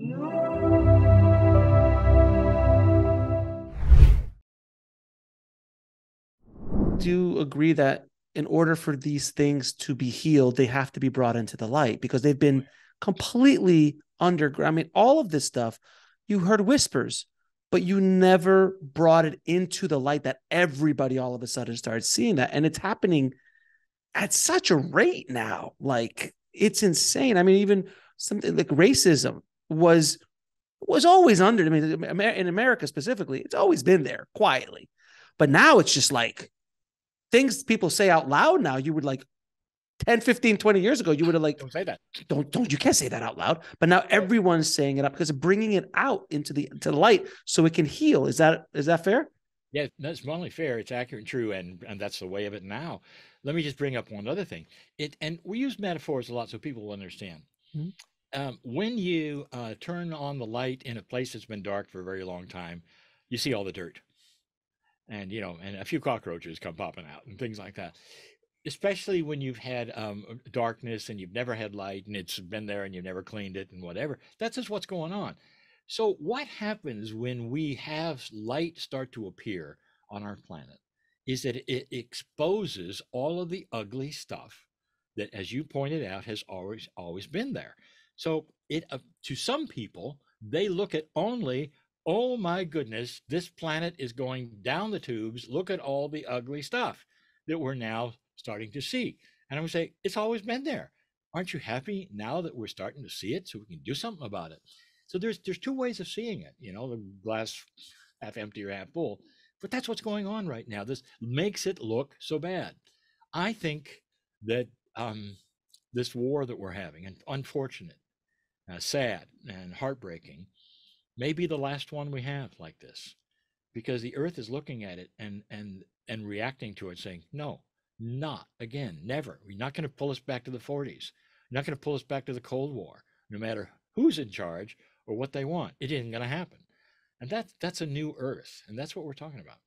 Do you agree that in order for these things to be healed, they have to be brought into the light because they've been completely underground. I mean, all of this stuff, you heard whispers, but you never brought it into the light that everybody all of a sudden started seeing that. And it's happening at such a rate now. Like it's insane. I mean, even something like racism was was always under. I mean, in America specifically, it's always been there quietly, but now it's just like things people say out loud. Now you would like 10, 15, 20 years ago, you would have like, don't say that. Don't, don't, you can't say that out loud. But now everyone's saying it up because of bringing it out into the, to the light so it can heal. Is that, is that fair? Yeah, that's not only fair, it's accurate and true. And, and that's the way of it now. Let me just bring up one other thing. It, and we use metaphors a lot so people will understand. Mm-hmm um, when you uh, turn on the light in a place that's been dark for a very long time, you see all the dirt, and you know, and a few cockroaches come popping out and things like that. Especially when you've had um, uh, darkness and you've never had light and it's been there and you've never cleaned it and whatever. That's just what's going on. So, what happens when we have light start to appear on our planet is that it exposes all of the ugly stuff that, as you pointed out, has always always been there. So it uh, to some people, they look at only, oh my goodness, this planet is going down the tubes. Look at all the ugly stuff that we're now starting to see. And I would say it's always been there. Aren't you happy now that we're starting to see it so we can do something about it? So there's there's two ways of seeing it, you know, the glass half empty or half full. But that's what's going on right now. This makes it look so bad. I think that um, this war that we're having, and unfortunate, uh, sad and heartbreaking, may be the last one we have like this, because the Earth is looking at it and and and reacting to it, saying, "No, not again, never. We're not going to pull us back to the 40s. We're not going to pull us back to the Cold War, no matter who's in charge or what they want. It isn't going to happen." And that's that's a new Earth, and that's what we're talking about.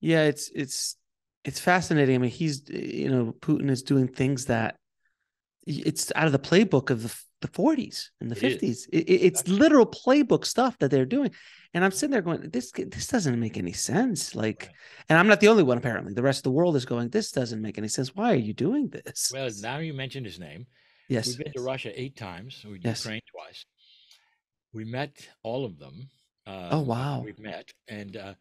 Yeah, it's it's it's fascinating. I mean, he's you know Putin is doing things that it's out of the playbook of the the 40s and the it 50s. It, it's literal playbook stuff that they're doing. And I'm sitting there going, this this doesn't make any sense. Like, right. and I'm not the only one, apparently. The rest of the world is going, this doesn't make any sense. Why are you doing this? Well, now you mentioned his name. Yes. We've been to Russia eight times. We yes. Ukraine twice. We met all of them. Uh, oh wow. We've met. And uh,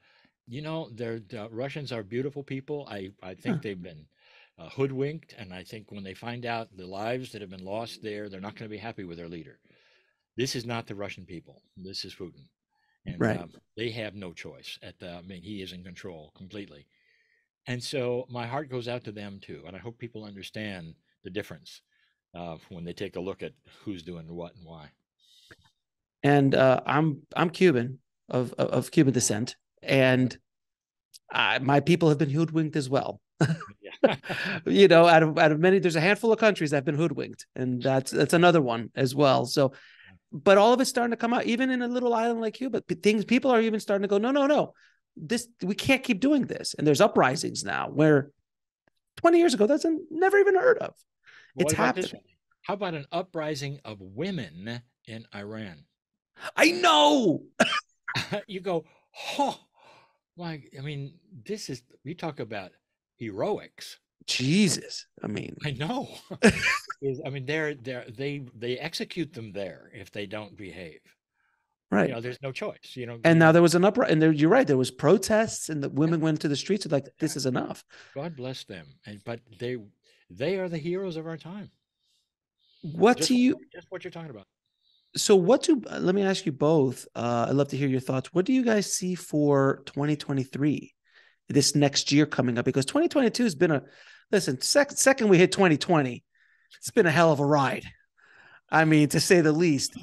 you know, they're the Russians are beautiful people. I, I think huh. they've been uh, hoodwinked. And I think when they find out the lives that have been lost there, they're not going to be happy with their leader. This is not the Russian people. This is Putin. And right. um, they have no choice. At the, I mean, he is in control completely. And so my heart goes out to them too. And I hope people understand the difference uh, when they take a look at who's doing what and why. And uh, I'm I'm Cuban of of Cuban descent, and I, my people have been hoodwinked as well. you know, out of out of many, there's a handful of countries that have been hoodwinked, and that's that's another one as well. So, but all of it's starting to come out, even in a little island like Cuba. Things people are even starting to go, no, no, no, this we can't keep doing this. And there's uprisings now where 20 years ago that's never even heard of. It's happening. How about an uprising of women in Iran? I know. you go, oh, like I mean, this is you talk about heroics. Jesus, I mean, I know. I mean, they're they they they execute them there if they don't behave. Right. You know, there's no choice. You know. And now there was an upright, and there you're right. There was protests, and the women yeah. went to the streets. Like this is enough. God bless them, and but they they are the heroes of our time. What just, do you? Just what you're talking about. So what do? Let me ask you both. Uh, I'd love to hear your thoughts. What do you guys see for 2023? This next year coming up because 2022 has been a listen sec- second we hit 2020 it's been a hell of a ride. I mean to say the least.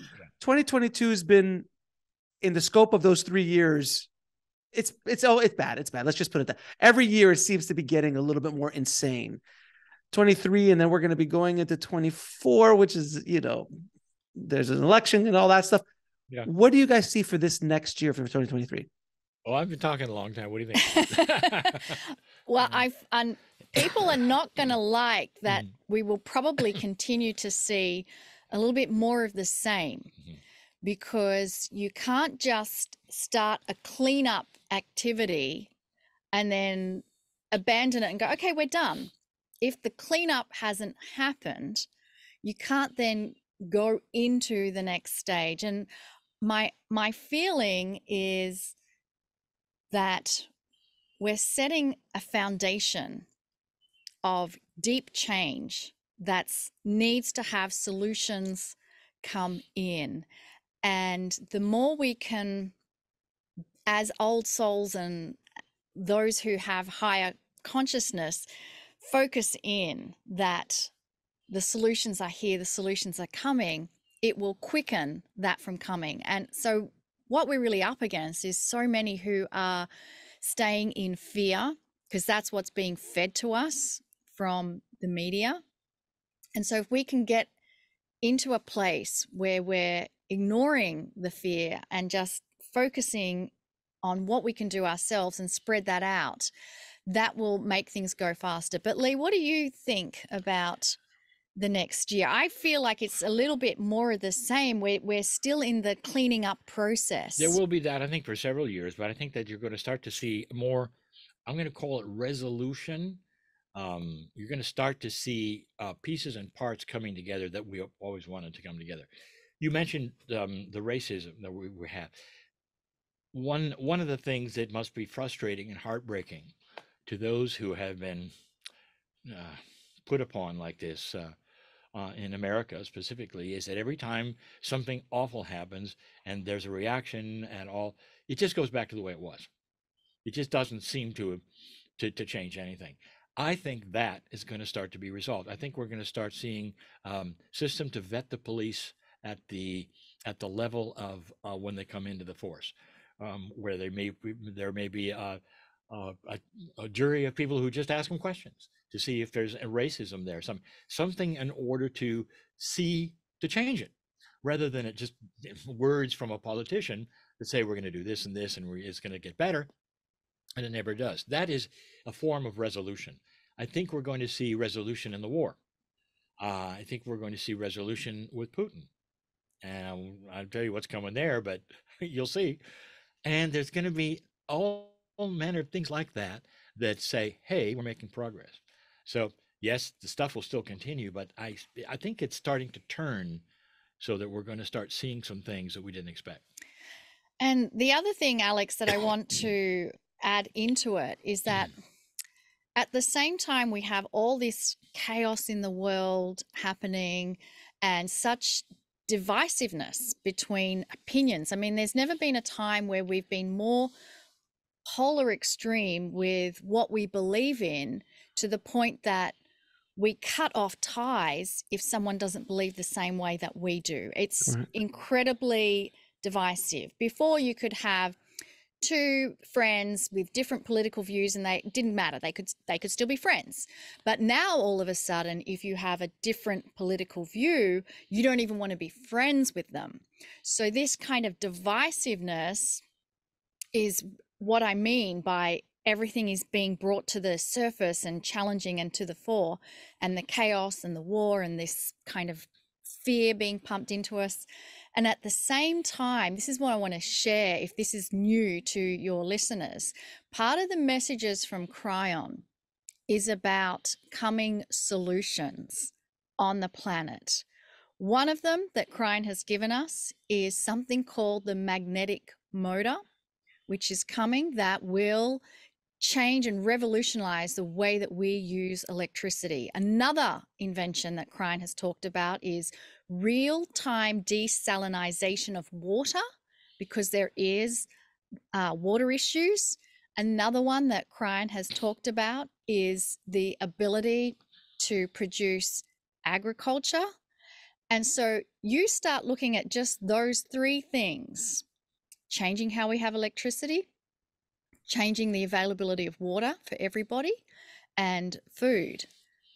2022 has been in the scope of those three years it's it's oh it's bad it's bad. Let's just put it that every year it seems to be getting a little bit more insane. 23 and then we're going to be going into 24 which is you know there's an election and all that stuff. Yeah. what do you guys see for this next year for 2023 Oh, I've been talking a long time. What do you think? well, I've people are not going to like that. Mm. We will probably continue to see a little bit more of the same. Mm-hmm. because you can't just start a cleanup activity and then abandon it and go, okay, we're done. If the cleanup hasn't happened, you can't then go into the next stage. And my my feeling is that we're setting a foundation of deep change that needs to have solutions come in. And the more we can, as old souls and those who have higher consciousness, focus in that the solutions are here, the solutions are coming, it will quicken that from coming. And so, what we're really up against is so many who are staying in fear because that's what's being fed to us from the media. And so, if we can get into a place where we're ignoring the fear and just focusing on what we can do ourselves and spread that out, that will make things go faster. But, Lee, what do you think about the next year? I feel like it's a little bit more of the same. We're, we're still in the cleaning up process. There will be that, I think, for several years, but I think that you're going to start to see more, I'm going to call it resolution um, you're going to start to see uh, pieces and parts coming together that we always wanted to come together. You mentioned um, the racism that we, we have. One one of the things that must be frustrating and heartbreaking to those who have been uh, put upon like this uh, uh, in America specifically is that every time something awful happens and there's a reaction and all, it just goes back to the way it was. It just doesn't seem to to, to change anything. I think that is going to start to be resolved. I think we're going to start seeing um, system to vet the police at the at the level of uh, when they come into the force, um, where they may there may be a, a, a, jury of people who just ask them questions to see if there's a racism there, some something in order to see to change it, rather than it just words from a politician that say we're going to do this and this and it's going to get better and it never does. That is a form of resolution. I think we're going to see resolution in the war. Uh, I think we're going to see resolution with Putin. And I'll tell you what's coming there, but you'll see. And there's going to be all manner of things like that that say, hey, we're making progress. So, yes, the stuff will still continue, but I, I think it's starting to turn so that we're going to start seeing some things that we didn't expect. And the other thing, Alex, that I want to add into it is that mm. at the same time we have all this chaos in the world happening and such divisiveness between opinions. I mean, there's never been a time where we've been more polar extreme with what we believe in to the point that we cut off ties if someone doesn't believe the same way that we do. It's right. incredibly divisive. Before you could have two friends with different political views and they didn't matter they could they could still be friends but now all of a sudden if you have a different political view you don't even want to be friends with them so this kind of divisiveness is what i mean by everything is being brought to the surface and challenging and to the fore and the chaos and the war and this kind of fear being pumped into us and at the same time, this is what I want to share if this is new to your listeners. Part of the messages from Kryon is about coming solutions on the planet. One of them that Kryon has given us is something called the magnetic motor, which is coming that will change and revolutionize the way that we use electricity. Another invention that Kryon has talked about is real time desalination of water because there is uh, water issues. Another one that Kryon has talked about is the ability to produce agriculture. And so you start looking at just those three things changing how we have electricity, changing the availability of water for everybody, and food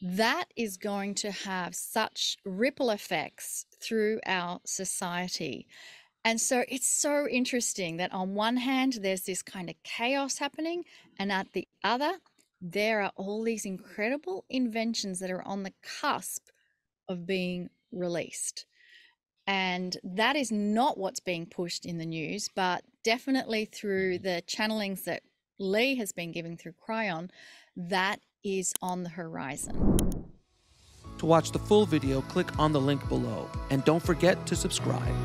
that is going to have such ripple effects through our society. And so it's so interesting that on one hand, there's this kind of chaos happening, and at the other, there are all these incredible inventions that are on the cusp of being released. And that is not what's being pushed in the news, but definitely through mm-hmm. the channelings that Lee has been giving through Kryon, that is on the horizon. To watch the full video, click on the link below. And don't forget to subscribe.